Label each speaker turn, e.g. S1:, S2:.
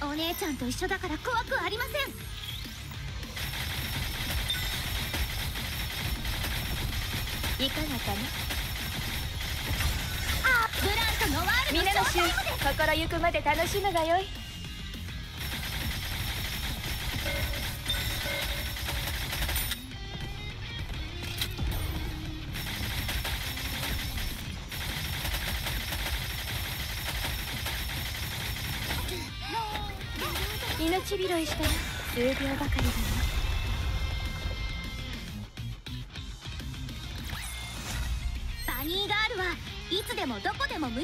S1: お姉ちゃんと一緒だから怖くありません。
S2: いかがかな？
S1: あブラントノワールの
S2: 皆の衆
S1: ショータイムです。
S2: 心ゆくまで楽しむがよい。命拾いしたら数秒ばかりだな
S1: バニーガールはいつでもどこでも無